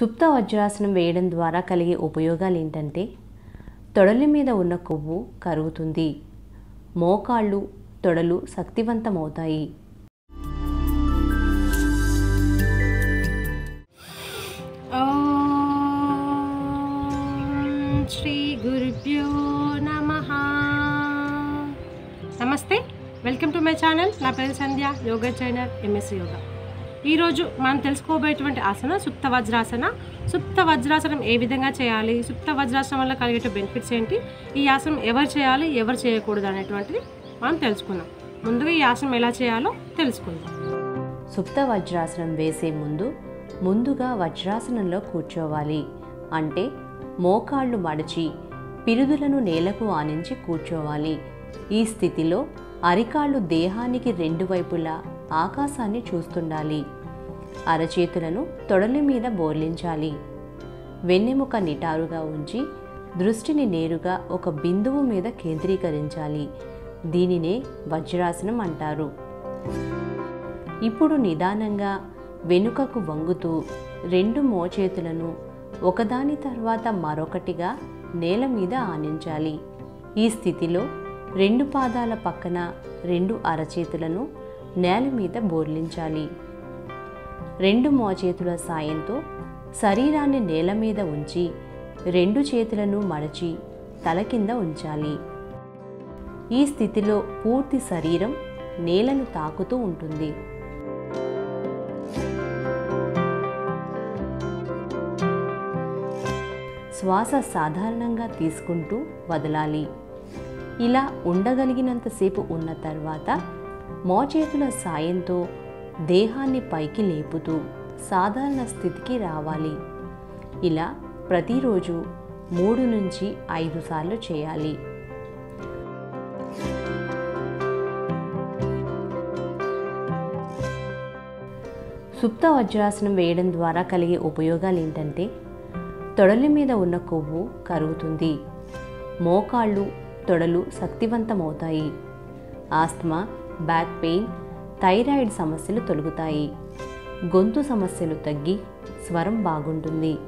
సుప్త వజ్రాసనం వేయడం ద్వారా కలిగే ఉపయోగాలు ఏంటంటే తొడలి మీద ఉన్న కొవ్వు కరుగుతుంది. మోకాళ్ళు తొడలు శక్తివంతమవుతాయి. శ్రీ గురుభ్యో నమ. నమస్తే. Welcome to my channel. నా పేరు సంధ్య యోగా ట్రైనర్ ఎంఎస్ యోగా. ఈరోజు మనం తెలుసుకోబోయేటువంటి ఆసన సుప్త వజ్రాసన. సుప్త వజ్రాసనం ఏ విధంగా చేయాలి? సుప్త వజ్రాసనం వల్ల కలిగే బెనిఫిట్స్ ఏంటి? ఈ ఆసనం ఎవరు చేయాలి? ఎవరు చేయకూడదు అనేటువంటిది మనం తెలుసుకుందాం. ముందుగా ఈ ఆసనం ఎలా చేయాలో తెలుసుకుందాం. సుప్త వజ్రాసనం వేసే ముందు ముందుగా వజ్రాసనంలో కూర్చోవాలి. అంటే మోకాళ్ళు మడచి పిరుదులను నేలకు ఆనించి కూర్చోవాలి. ఈ స్థితిలో అరికాళ్ళు దేహానికి రెండు వైపులా ఆకాశాన్ని చూస్తుండాలి. అరచేతులను తొడలి మీద బోర్లించాలి. వెన్నెముక నిటారుగా ఉంచి దృష్టిని నేరుగా ఒక బిందువు మీద కేంద్రీకరించాలి. దీనినే వజ్రాసనం అంటారు. ఇప్పుడు నిదానంగా వెనుకకు వంగుతూ రెండు మోచేతులను ఒకదాని తర్వాత మరొకటిగా నేల మీద ఆనించాలి. ఈ స్థితిలో రెండు పాదాల పక్కన రెండు అరచేతులను నేల మీద బోర్లించాలి. రెండు మోచేతుల సాయంతో శరీరాన్ని నేల మీద ఉంచి రెండు చేతులను మడచి తల కింద ఉంచాలి. ఈ స్థితిలో పూర్తి శరీరం నేలను తాకుతూ ఉంటుంది. శ్వాస సాధారణంగా తీసుకుంటూ వదలాలి. ఇలా ఉండగలిగినంతసేపు ఉన్న తర్వాత మోచేతుల సాయంతో దేహాన్ని పైకి లేపుతూ సాధారణ స్థితికి రావాలి. ఇలా ప్రతిరోజు మూడు నుంచి ఐదు సార్లు చేయాలి. సుప్త వజ్రాసనం వేయడం ద్వారా కలిగే ఉపయోగాలు ఏంటంటే తొడలి మీద ఉన్న కొవ్వు కరుగుతుంది. మోకాళ్ళు తొడలు శక్తివంతమవుతాయి. ఆస్తమా బ్యాక్ పెయిన్ థైరాయిడ్ సమస్యలు తొలగుతాయి. గొంతు సమస్యలు తగ్గి స్వరం బాగుంటుంది.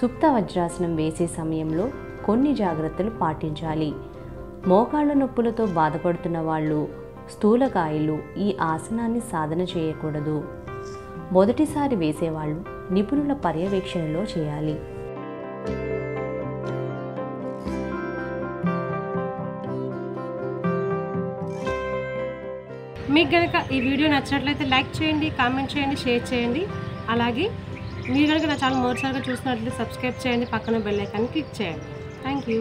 సుప్త వజ్రాసనం వేసే సమయంలో కొన్ని జాగ్రత్తలు పాటించాలి. మోకాళ్ళ నొప్పులతో బాధపడుతున్న వాళ్ళు స్థూలకాయలు ఈ ఆసనాన్ని సాధన చేయకూడదు. మొదటిసారి వేసేవాళ్ళు నిపుణుల పర్యవేక్షణలో చేయాలి. మీకు కనుక ఈ వీడియో నచ్చినట్లయితే లైక్ చేయండి కామెంట్ చేయండి షేర్ చేయండి. అలాగే మీరు కనుక నా ఛానల్ మొదటిసారిగా చూసినట్లయితే సబ్స్క్రైబ్ చేయండి పక్కన బెల్ ఐకాన్ క్లిక్ చేయండి. Thank you.